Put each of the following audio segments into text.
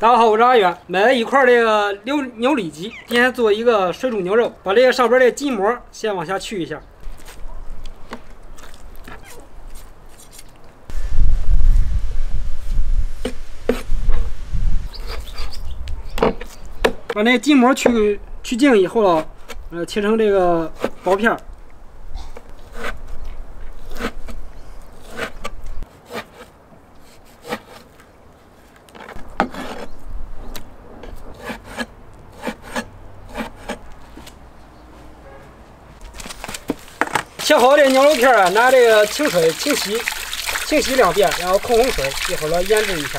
大家好，我是阿远，买了一块这个牛牛里脊，今天做一个水煮牛肉，把这个上边的筋膜先往下去一下。把那筋膜去去净以后了，呃，切成这个薄片儿。切好的牛肉片啊，拿这个清水清洗，清洗两遍，然后控红水，一会儿呢腌制一下。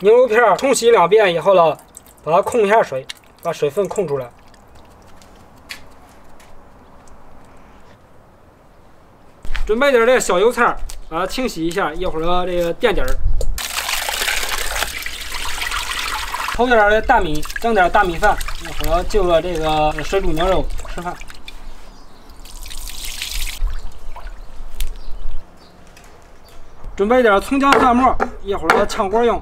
牛肉片冲洗两遍以后呢，把它控一下水，把水分控出来。准备点这小油菜，把它清洗一下，一会儿呢这个垫底儿。投点儿大米，整点大米饭，一会儿就着这个水煮牛肉吃饭。准备点葱姜蒜末，一会儿炝锅用。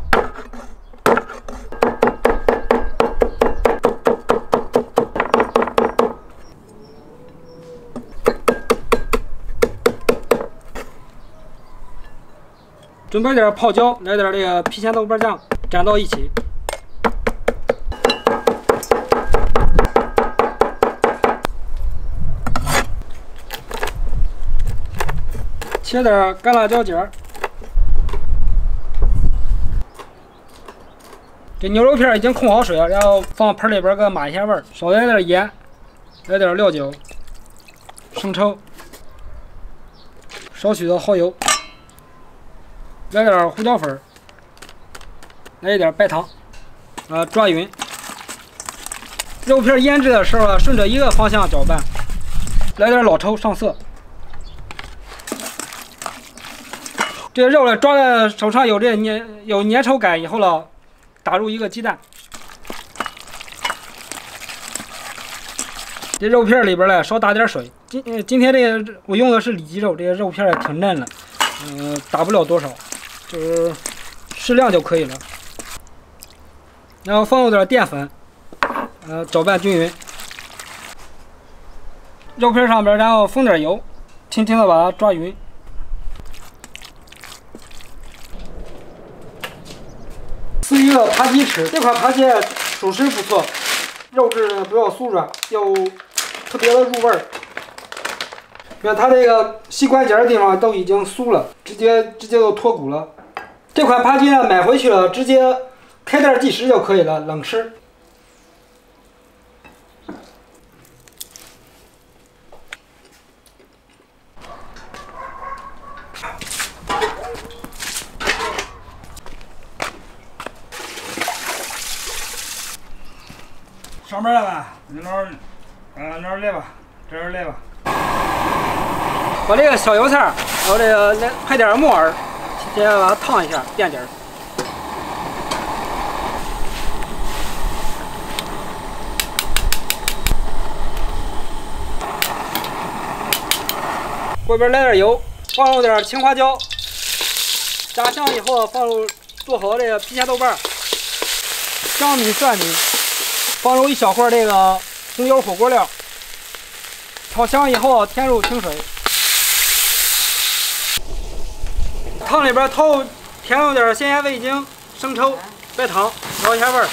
准备点泡椒，来点这个郫县豆瓣酱，粘到一起。切点干辣椒节，这牛肉片已经控好水了，然后放盆里边给码一下味儿，少来点盐，来点料酒、生抽，少许的蚝油，来点胡椒粉，来一点白糖，啊，抓匀。肉片腌制的时候啊，顺着一个方向搅拌，来点老抽上色。这肉呢，抓在手上有这粘有粘稠感以后了，打入一个鸡蛋。这肉片里边呢，少打点水。今今天这个我用的是里脊肉，这个肉片挺嫩的，嗯，打不了多少，就是适量就可以了。然后放入点淀粉，呃，搅拌均匀。肉片上边，然后封点油，轻轻的把它抓匀。是一个扒鸡翅，这款扒鸡属实不错，肉质呢不要酥软，又特别的入味儿。你看它这个膝关节的地方都已经酥了，直接直接都脱骨了。这款扒鸡呢买回去了，直接开袋即食就可以了，冷吃。上班了吧？你那儿，嗯，那儿来吧，这儿来吧。把这个小油菜，然后这个来配点木耳，先把它烫一下，垫底儿。锅边来点油，放入点青花椒，炸香以后放入做好这个郫县豆瓣、香米、蒜米。放入一小块这个红油火锅料，炒香以后添入清水，汤里边投添入点咸盐、味精、生抽、白糖，调一下味儿。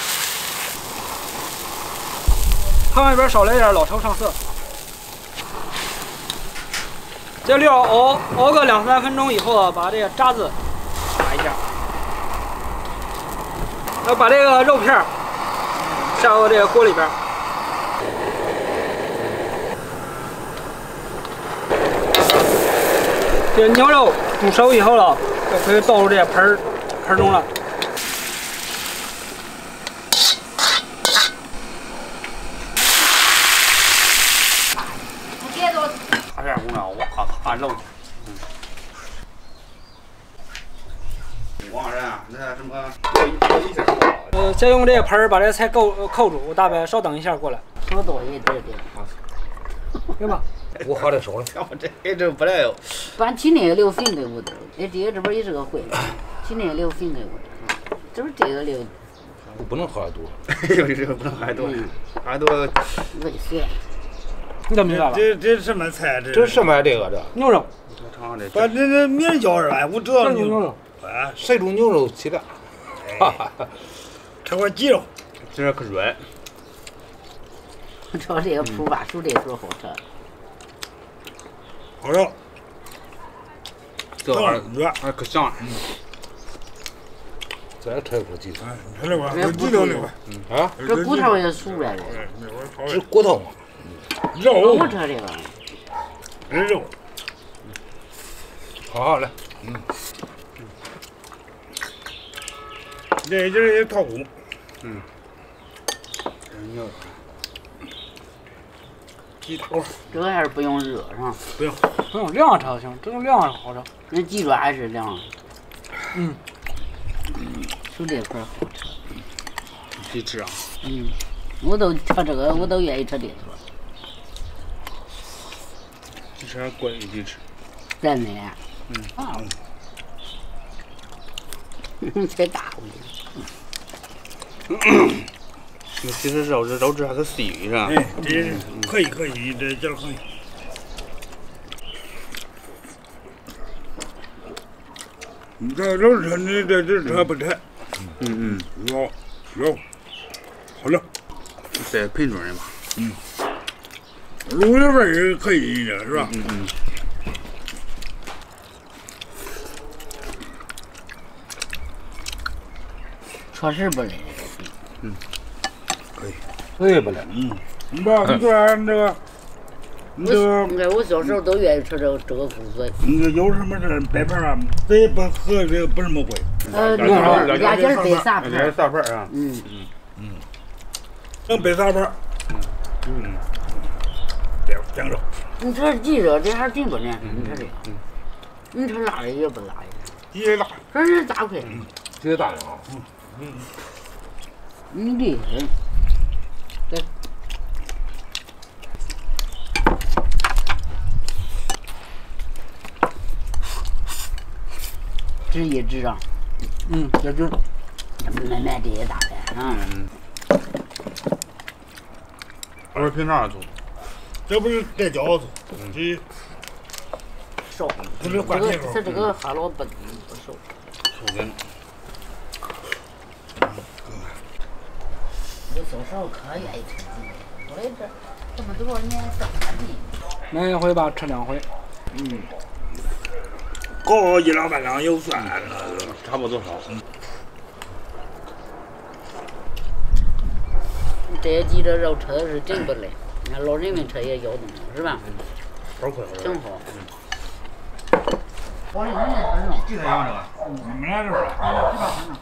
汤里边少来点老抽上色。这料熬熬个两三分钟以后啊，把这个渣子打一下，要把这个肉片下到这个锅里边，这牛肉煮熟以后了，就可以倒入这个盆儿盆中了。呃，先用这个盆儿把这菜扣扣住，我大伯稍等一下过来。多多一点点，行吧。我好的少了。我这这不来，把今年留分给我的，哎，这个这边也是个会，今年留分给我的，这不是这个留，我不能喝多。有的时候不能喝多，喝多我就随了。你都明白了？这这什么菜？这这什么呀？这个这牛肉，我尝尝这把这这名叫是吧？我知道牛这牛肉，哎，谁煮牛肉起来？哈哈哈。吃块鸡肉，这可软，瞅这个铺吧，煮这时候好吃。好肉，这玩意儿软。还可香了。再吃一口鸡腿啊，你吃这块，哎有鸡肉这块，啊？这骨头也酥了的，哎那会儿好是骨头吗？肉我，吃这个。这肉，好好来，这就是一套骨，牛鸡头这个还是不用热是吧？不用，不用凉吃就行，这个凉着好吃。那鸡爪还是凉。嗯，就这块好吃。鸡翅啊，嗯，我都吃这个，我都愿意吃这个。鸡翅还贵于鸡翅。真的。嗯啊。太大了。那其实肉质肉质还是细是吧？哎，这可以可以，这这可以。你这肉吃，你这这吃不吃？嗯嗯，有有，好了，这品种的嘛。卤的味儿可以的是吧？嗯嗯。确实不赖。对不来？你把你说你这个，你这个我你看我小时候都愿意吃这个这个骨髓。你这有什么事摆盘啊？这不喝这个不是么贵，呃，两那两俩尖儿背啥这片儿？大份儿啊。嗯，能摆啥盘？嗯，这讲究。你这鸡肉这还真不难，你吃这个。你这辣的也不辣呀，也辣，这是大块。这个大的啊。你厉害。这一只啊，嗯，这就买买这一大盘啊。我说平常做，这不是带饺子，这瘦，这是这个灌铁口它。这个哈罗不不瘦。手根。我小时候可愿意吃鸡，后来这这么多。买一回吧，吃两回。嗯，够一两半两油算了。差不多少。嗯这些鸡这肉吃的是真不赖，你看老人们吃也咬动是吧？好快挺好。我这人家不弄，这个样子，你们俩这边。知道不弄。